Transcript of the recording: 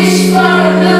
wish for.